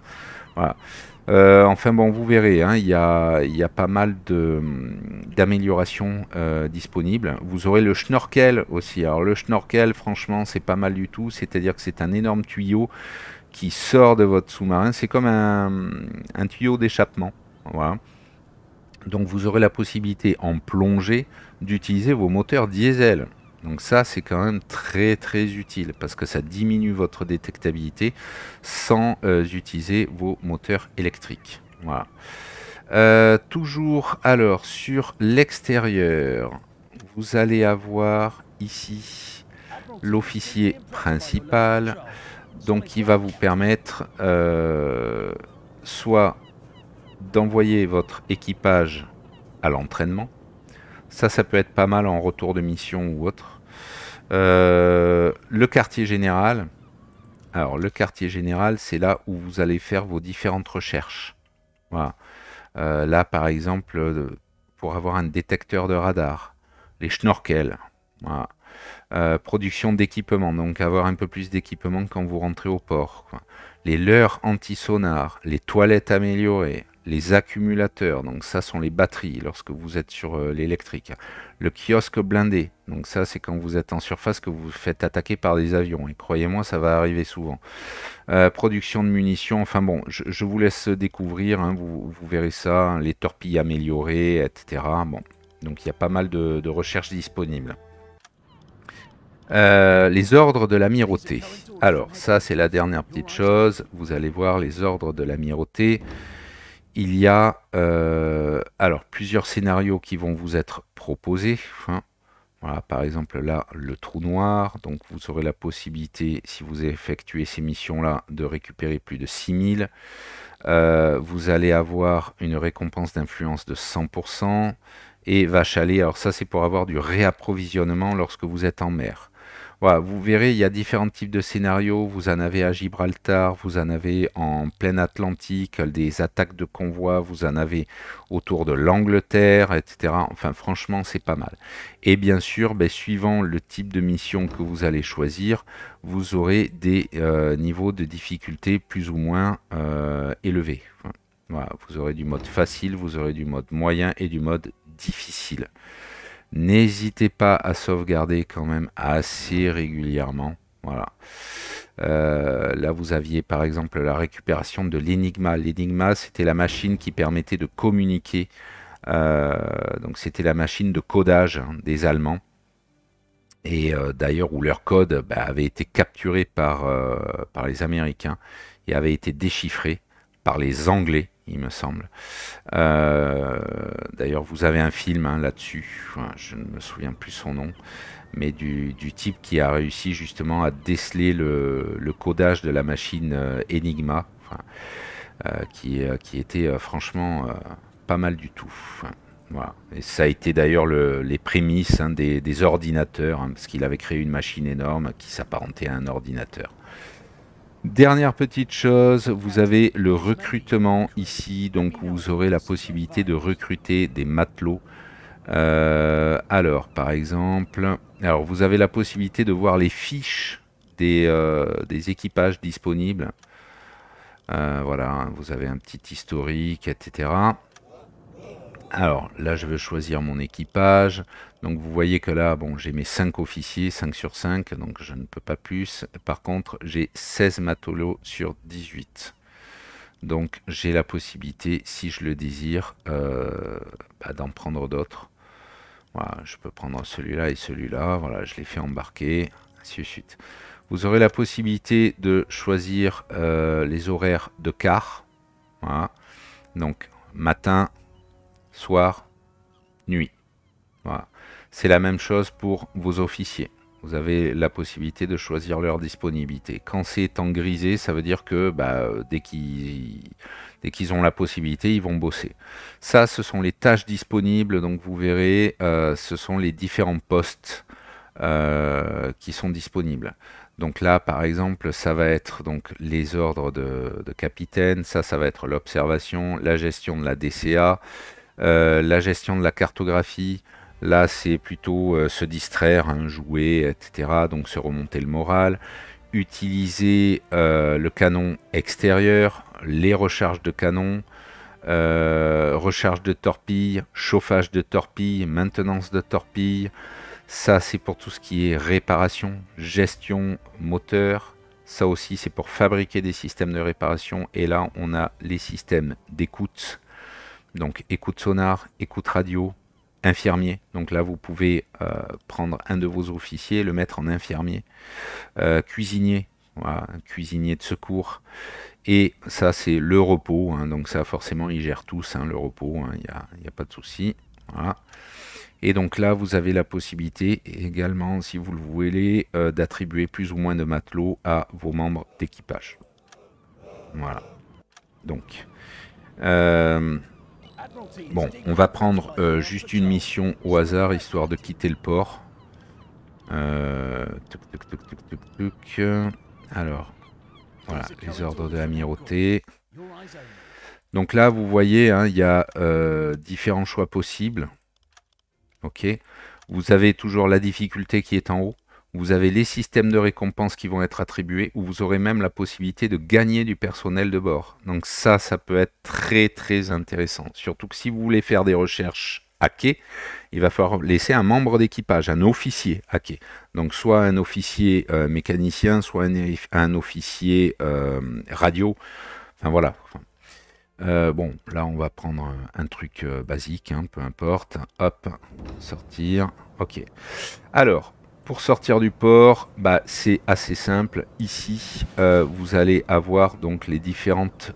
[SPEAKER 1] Euh, enfin bon, vous verrez, hein, il y, a, pas mal d'améliorations euh, disponibles. Vous aurez le schnorkel aussi. Alors le schnorkel, franchement, c'est pas mal du tout. C'est-à-dire que c'est un énorme tuyau qui sort de votre sous-marin. C'est comme un, tuyau d'échappement. Donc vous aurez la possibilité en plongée d'utiliser vos moteurs diesel. Donc ça, c'est quand même très très utile parce que ça diminue votre détectabilité sans euh, utiliser vos moteurs électriques. Voilà. Euh, toujours alors sur l'extérieur, vous allez avoir ici l'officier principal, donc qui va vous permettre euh, soit d'envoyer votre équipage à l'entraînement. Ça, ça peut être pas mal en retour de mission ou autre. Euh, le quartier général. Alors, le quartier général, c'est là où vous allez faire vos différentes recherches. Voilà. Euh, là, par exemple, pour avoir un détecteur de radar, les schnorkels. Production d'équipement, donc avoir un peu plus d'équipement quand vous rentrez au port. Les leurres anti-sonar, les toilettes améliorées, les accumulateurs, donc ça sont les batteries lorsque vous êtes sur euh, l'électrique. Le kiosque blindé, donc ça c'est quand vous êtes en surface que vous vous faites attaquer par des avions, et croyez-moi ça va arriver souvent. Euh, production de munitions, enfin bon, je, vous laisse découvrir, hein, vous, verrez ça, hein, les torpilles améliorées, etc. Bon, donc il y a pas mal de, recherches disponibles. Euh, les ordres de l'amirauté. Alors ça c'est la dernière petite chose, vous allez voir les ordres de l'amirauté il y a euh, alors plusieurs scénarios qui vont vous être proposés. Hein. Par exemple là, le trou noir. Donc vous aurez la possibilité, si vous effectuez ces missions-là, de récupérer plus de 6000. Euh, vous allez avoir une récompense d'influence de 100%. Et vache aller, alors ça c'est pour avoir du réapprovisionnement lorsque vous êtes en mer vous verrez, il y a différents types de scénarios. Vous en avez à Gibraltar, vous en avez en pleine Atlantique, des attaques de convois, vous en avez autour de l'Angleterre, etc. Enfin, franchement, c'est pas mal. Et bien sûr, ben, suivant le type de mission que vous allez choisir, vous aurez des euh, niveaux de difficulté plus ou moins euh, élevés. vous aurez du mode facile, vous aurez du mode moyen et du mode difficile. N'hésitez pas à sauvegarder quand même assez régulièrement. Voilà. Euh, là, vous aviez par exemple la récupération de l'Enigma. L'Enigma, c'était la machine qui permettait de communiquer. Euh, donc, c'était la machine de codage hein, des Allemands. Et euh, d'ailleurs, où leur code bah, avait été capturé par, par les Américains et avait été déchiffré par les Anglais il me semble. Euh, d'ailleurs, vous avez un film hein, là-dessus, je ne me souviens plus son nom, mais du, type qui a réussi justement à déceler le, codage de la machine euh, Enigma, euh, qui, était franchement pas mal du tout. Voilà. Et ça a été d'ailleurs les prémices hein, des, ordinateurs, hein, parce qu'il avait créé une machine énorme qui s'apparentait à un ordinateur. Dernière petite chose, vous avez le recrutement ici, donc vous aurez la possibilité de recruter des matelots. Euh, alors, par exemple, alors vous avez la possibilité de voir les fiches des, euh, équipages disponibles. Euh, voilà, hein, vous avez un petit historique, etc. Alors là, je veux choisir mon équipage. Donc vous voyez que là, bon, j'ai mes 5 officiers, 5 sur 5, donc je ne peux pas plus. Par contre, j'ai 16 matelots sur 18. Donc j'ai la possibilité, si je le désire, euh, bah, d'en prendre d'autres. Voilà, je peux prendre celui-là et celui-là. Voilà, je les fais embarquer, ainsi de suite. Vous aurez la possibilité de choisir euh, les horaires de quart. Voilà. Donc matin, soir, nuit. C'est la même chose pour vos officiers. Vous avez la possibilité de choisir leur disponibilité. Quand c'est en grisé, ça veut dire que bah, dès qu'ils ont la possibilité, ils vont bosser. Ça, ce sont les tâches disponibles. Donc vous verrez, euh, ce sont les différents postes euh, qui sont disponibles. Donc là, par exemple, ça va être donc les ordres de, capitaine, ça, ça va être l'observation, la gestion de la DCA, la gestion de la cartographie. Là, c'est plutôt euh, se distraire, hein, jouer, etc. Donc se remonter le moral. Utiliser euh, le canon extérieur, les recharges de canon, recharge de torpilles, chauffage de torpilles, maintenance de torpilles, ça, c'est pour tout ce qui est réparation, gestion, moteur. Ça aussi, c'est pour fabriquer des systèmes de réparation. Et là, on a les systèmes d'écoute. Donc, écoute sonar, écoute radio, infirmier. Donc là, vous pouvez euh, prendre un de vos officiers, le mettre en infirmier. Euh, cuisinier, voilà, cuisinier de secours. Et ça, c'est le repos. Hein. donc ça, forcément, ils gèrent tous hein, le repos. Il hein. n'y a, a, pas de souci. Voilà. Et donc là, vous avez la possibilité également, si vous le voulez, euh, d'attribuer plus ou moins de matelots à vos membres d'équipage. Voilà. Donc, bon, on va prendre euh, juste une mission au hasard, histoire de quitter le port. Alors, voilà, les ordres de l'amirauté. Donc là, vous voyez, hein, il y a différents choix possibles. Ok. Vous avez toujours la difficulté qui est en haut. Vous avez les systèmes de récompense qui vont être attribués, ou vous aurez même la possibilité de gagner du personnel de bord. Donc ça, ça peut être très très intéressant. Surtout que si vous voulez faire des recherches quai, il va falloir laisser un membre d'équipage, un officier quai. Donc soit un officier euh, mécanicien, soit un, officier euh, radio. Enfin voilà. Euh, bon, là on va prendre un, truc basique, hein, peu importe. Hop, sortir. Ok. Alors, pour sortir du port, bah, c'est assez simple. Ici, euh, vous allez avoir donc les différentes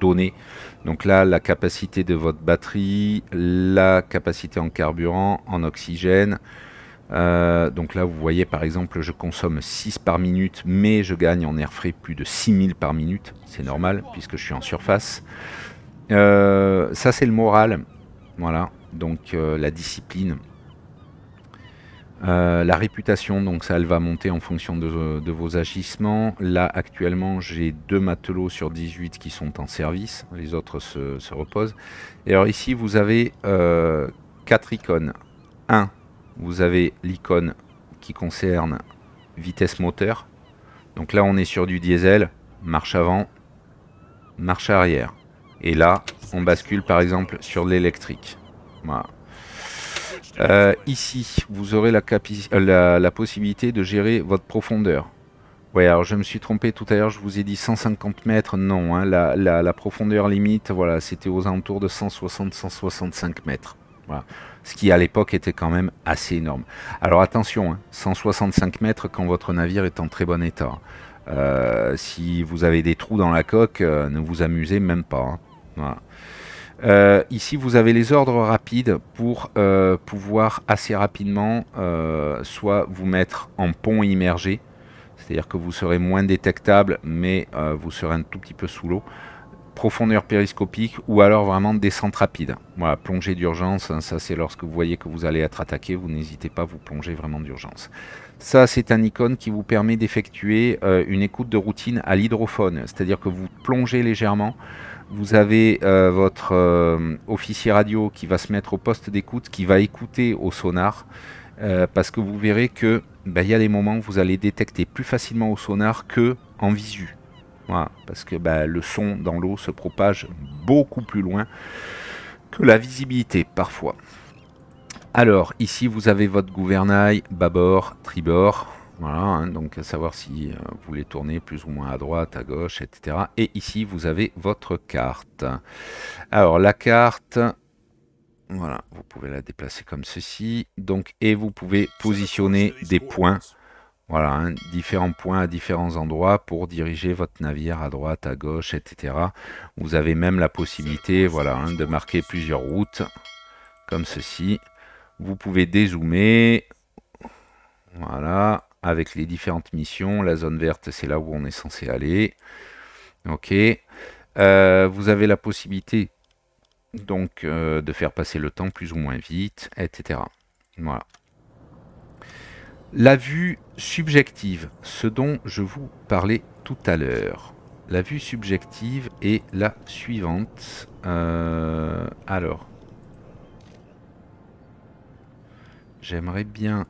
[SPEAKER 1] données. Donc là, la capacité de votre batterie, la capacité en carburant, en oxygène, euh, donc là, vous voyez par exemple, je consomme 6 par minute, mais je gagne en air frais plus de 6000 par minute. C'est normal, puisque je suis en surface. Euh, ça, c'est le moral. Voilà, donc euh, la discipline. La réputation, donc ça, elle va monter en fonction de, vos agissements. Là, actuellement, j'ai deux matelots sur 18 qui sont en service. Les autres se, se reposent. Et alors ici, vous avez 4 icônes. 1 vous avez l'icône qui concerne vitesse moteur. Donc là, on est sur du diesel, marche avant, marche arrière. Et là, on bascule par exemple sur l'électrique. Euh, ici, vous aurez euh, la, possibilité de gérer votre profondeur. Ouais, alors je me suis trompé tout à l'heure, je vous ai dit 150 mètres. Non, hein, la, la, profondeur limite, voilà, c'était aux alentours de 160-165 mètres. Voilà ce qui à l'époque était quand même assez énorme. Alors attention, 165 hein, mètres quand votre navire est en très bon état. Euh, si vous avez des trous dans la coque, ne vous amusez même pas. Hein. Euh, ici, vous avez les ordres rapides pour pouvoir assez rapidement soit vous mettre en pont immergé, c'est-à-dire que vous serez moins détectable, mais vous serez un tout petit peu sous l'eau profondeur périscopique ou alors vraiment descente rapide. Voilà, plongée d'urgence, hein, ça c'est lorsque vous voyez que vous allez être attaqué, vous n'hésitez pas à vous plonger vraiment d'urgence. Ça c'est un icône qui vous permet d'effectuer euh, une écoute de routine à l'hydrophone, c'est-à-dire que vous plongez légèrement, vous avez euh, votre euh, officier radio qui va se mettre au poste d'écoute, qui va écouter au sonar, parce que vous verrez que ben, il y a des moments où vous allez détecter plus facilement au sonar que en visu parce que bah, le son dans l'eau se propage beaucoup plus loin que la visibilité parfois. Alors ici vous avez votre gouvernail bâbord, tribord. Voilà, hein, donc à savoir si euh, vous les tournez plus ou moins à droite, à gauche, etc. Et ici vous avez votre carte. Alors la carte, voilà, vous pouvez la déplacer comme ceci. Donc et vous pouvez positionner des points voilà, hein, différents points à différents endroits pour diriger votre navire à droite, à gauche, etc. Vous avez même la possibilité voilà, hein, de marquer plusieurs routes, comme ceci. Vous pouvez dézoomer, voilà, avec les différentes missions. La zone verte, c'est là où on est censé aller. Ok. Euh, vous avez la possibilité donc euh, de faire passer le temps plus ou moins vite, etc. Voilà. La vue subjective, ce dont je vous parlais tout à l'heure. La vue subjective est la suivante. Euh, alors, j'aimerais bien...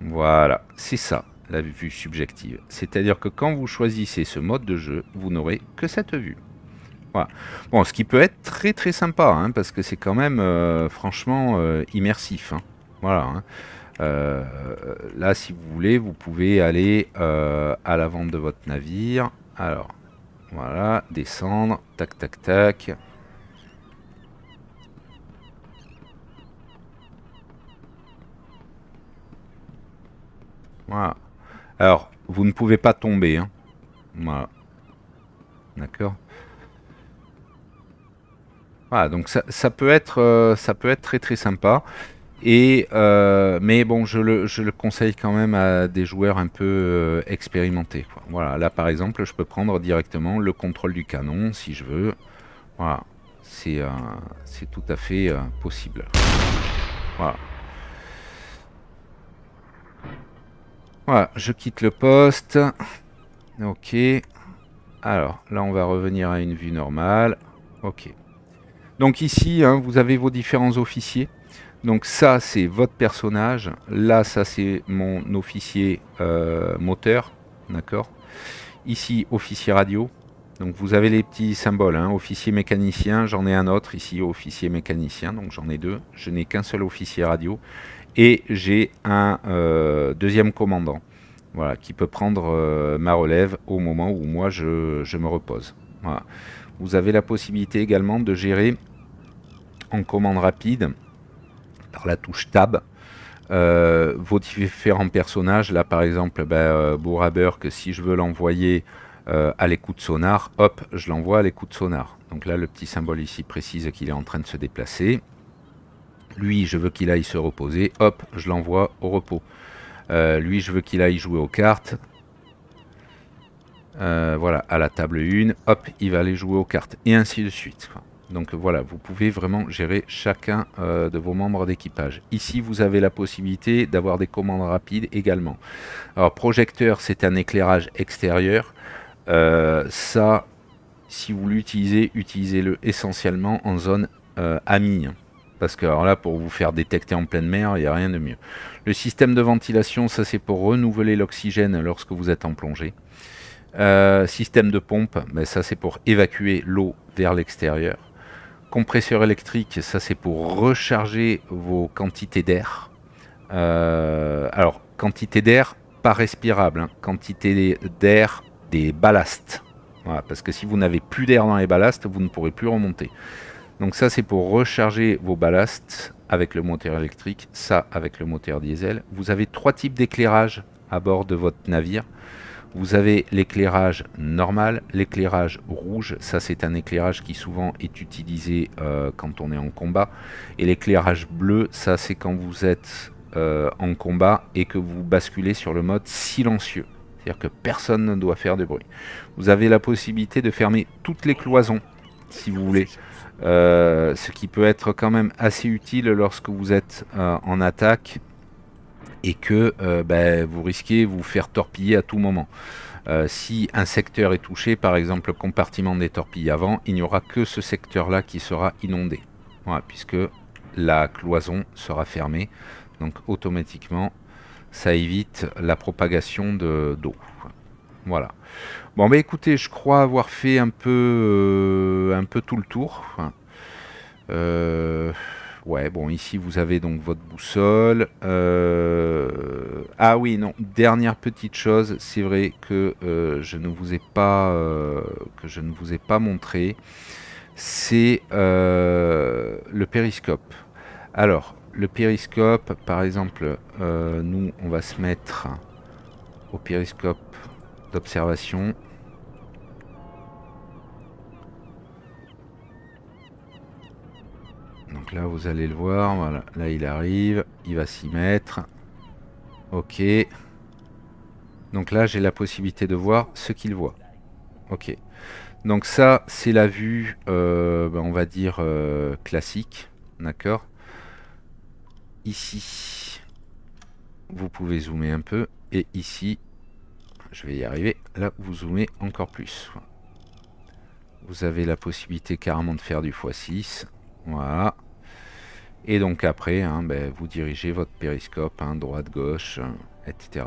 [SPEAKER 1] Voilà, c'est ça, la vue subjective. C'est-à-dire que quand vous choisissez ce mode de jeu, vous n'aurez que cette vue. Voilà. Bon, ce qui peut être très très sympa, hein, parce que c'est quand même euh, franchement euh, immersif. Hein. Voilà. Hein. Euh, là, si vous voulez, vous pouvez aller à l'avant de votre navire. Alors, voilà, descendre, tac, tac, tac. Voilà. Alors, vous ne pouvez pas tomber. Hein. Voilà. D'accord Voilà, donc ça, peut être, euh, ça peut être très très sympa. Et, euh, mais bon, je le, conseille quand même à des joueurs un peu euh, expérimentés. Voilà, là par exemple, je peux prendre directement le contrôle du canon si je veux. Voilà, c'est tout à fait possible. Voilà. Voilà, je quitte le poste. Ok. Alors, là on va revenir à une vue normale. Ok. Donc ici, hein, vous avez vos différents officiers. Donc ça, c'est votre personnage. Là, ça, c'est mon officier euh, moteur. D'accord? Ici, officier radio. Donc vous avez les petits symboles. Hein. Officier mécanicien, j'en ai un autre ici, officier mécanicien. Donc j'en ai deux. Je n'ai qu'un seul officier radio. Et j'ai un euh, deuxième commandant. Voilà, qui peut prendre euh, ma relève au moment où moi je, me repose. Vous avez la possibilité également de gérer en commande rapide par la touche Tab. Euh, vos différents personnages, là par exemple, ben, euh, que si je veux l'envoyer euh, à l'écoute sonar, hop, je l'envoie à l'écoute sonar. Donc là, le petit symbole ici précise qu'il est en train de se déplacer. Lui, je veux qu'il aille se reposer, hop, je l'envoie au repos. Euh, lui, je veux qu'il aille jouer aux cartes. Euh, voilà, à la table 1, hop, il va aller jouer aux cartes. Et ainsi de suite. Donc voilà, vous pouvez vraiment gérer chacun de vos membres d'équipage. Ici, vous avez la possibilité d'avoir des commandes rapides également. Alors, projecteur, c'est un éclairage extérieur. Euh, ça, si vous l'utilisez, utilisez-le essentiellement en zone euh, amie. Parce que alors là, pour vous faire détecter en pleine mer, il n'y a rien de mieux. Le système de ventilation, ça c'est pour renouveler l'oxygène lorsque vous êtes en plongée. Euh, système de pompe, ben ça c'est pour évacuer l'eau vers l'extérieur. Compresseur électrique, ça c'est pour recharger vos quantités d'air. Alors, quantité d'air pas respirable, hein. quantité d'air des ballasts. Parce que si vous n'avez plus d'air dans les ballasts, vous ne pourrez plus remonter. Donc ça c'est pour recharger vos ballasts avec le moteur électrique, ça avec le moteur diesel. Vous avez trois types d'éclairage à bord de votre navire. Vous avez l'éclairage normal, l'éclairage rouge, ça c'est un éclairage qui souvent est utilisé euh, quand on est en combat. Et l'éclairage bleu, ça c'est quand vous êtes euh, en combat et que vous basculez sur le mode silencieux. C'est-à-dire que personne ne doit faire de bruit. Vous avez la possibilité de fermer toutes les cloisons, si vous voulez. Euh, ce qui peut être quand même assez utile lorsque vous êtes euh, en attaque et que euh, ben, vous risquez vous faire torpiller à tout moment. Si un secteur est touché, par exemple le compartiment des torpilles avant, il n'y aura que ce secteur-là qui sera inondé. Puisque la cloison sera fermée. Donc automatiquement, ça évite la propagation d'eau. Voilà. Bon, bah écoutez, je crois avoir fait un peu, euh, tout le tour. Euh, Ouais, bon, ici vous avez donc votre boussole. Euh... Ah oui, non, dernière petite chose, c'est vrai que je ne vous ai pas que je ne vous ai pas montré, c'est le périscope. Alors, le périscope, par exemple, euh, nous, on va se mettre au périscope d'observation. Donc là, vous allez le voir. Là, il arrive. Il va s'y mettre. Ok. Donc là, j'ai la possibilité de voir ce qu'il voit. Ok. Donc ça, c'est la vue, euh, ben, on va dire, euh, classique. D'accord? Ici, vous pouvez zoomer un peu. Et ici, je vais y arriver. Là, vous zoomez encore plus. Vous avez la possibilité carrément de faire du x6. Voilà. Et donc après, hein, ben, vous dirigez votre périscope, hein, droite, gauche, etc.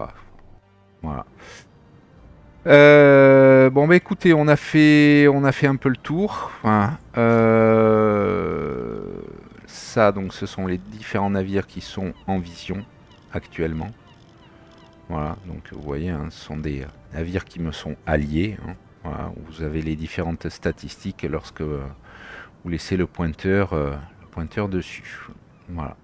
[SPEAKER 1] Voilà. Euh, bon bah écoutez, on a fait, on a fait un peu le tour. Euh, ça, donc, ce sont les différents navires qui sont en vision actuellement. Voilà, donc vous voyez, hein, ce sont des navires qui me sont alliés. Voilà, vous avez les différentes statistiques lorsque vous laissez le pointeur, euh, le pointeur dessus. Voilà.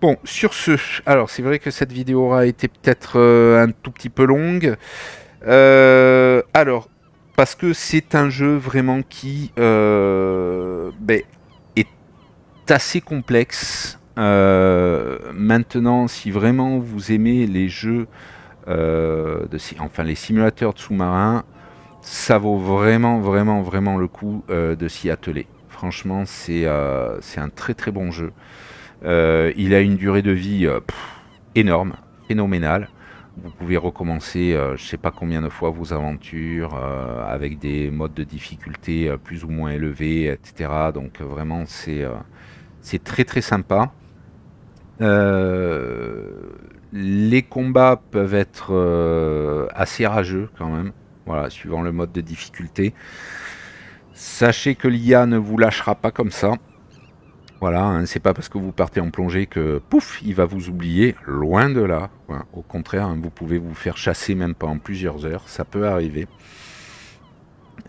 [SPEAKER 1] Bon, sur ce, alors c'est vrai que cette vidéo aura été peut-être euh, un tout petit peu longue. Euh, alors, parce que c'est un jeu vraiment qui ben, assez complexe. maintenant, si vraiment vous aimez les jeux, de, enfin les simulateurs de sous-marins, ça vaut vraiment, vraiment, vraiment le coup euh, de s'y atteler. Franchement, c'est euh, un très très bon jeu. Euh, il a une durée de vie énorme, phénoménale. Vous pouvez recommencer, je ne sais pas combien de fois vos aventures, avec des modes de difficulté plus ou moins élevés, etc. Donc vraiment, c'est c'est très très sympa. les combats peuvent être assez rageux quand même. Voilà, suivant le mode de difficulté. Sachez que l'IA ne vous lâchera pas comme ça. Voilà, hein, c'est pas parce que vous partez en plongée que pouf, il va vous oublier, loin de là. Au contraire, hein, vous pouvez vous faire chasser même pendant plusieurs heures, ça peut arriver.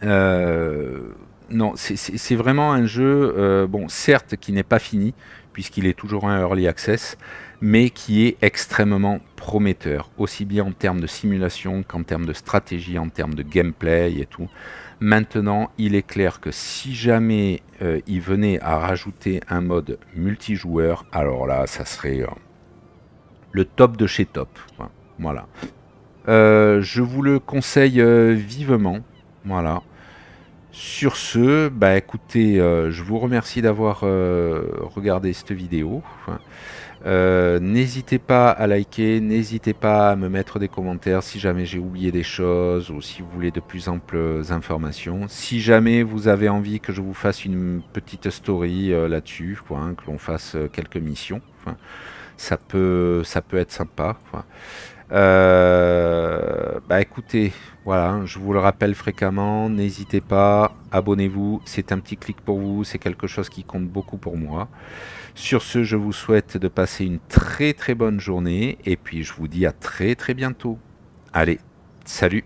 [SPEAKER 1] Euh, non, c'est vraiment un jeu, euh, bon, certes, qui n'est pas fini, puisqu'il est toujours un early access, mais qui est extrêmement prometteur, aussi bien en termes de simulation qu'en termes de stratégie, en termes de gameplay et tout. Maintenant, il est clair que si jamais euh, il venait à rajouter un mode multijoueur, alors là, ça serait euh, le top de chez top. Voilà. Je vous le conseille vivement. Voilà. Sur ce, bah écoutez, je vous remercie d'avoir regardé cette vidéo. Euh, n'hésitez pas à liker, n'hésitez pas à me mettre des commentaires si jamais j'ai oublié des choses ou si vous voulez de plus amples informations. Si jamais vous avez envie que je vous fasse une petite story euh, là-dessus, hein, que l'on fasse euh, quelques missions, ça, peut, ça peut être sympa. bah écoutez, voilà, je vous le rappelle fréquemment, n'hésitez pas, abonnez-vous, c'est un petit clic pour vous, c'est quelque chose qui compte beaucoup pour moi. Sur ce, je vous souhaite de passer une très très bonne journée et puis je vous dis à très très bientôt. Allez, salut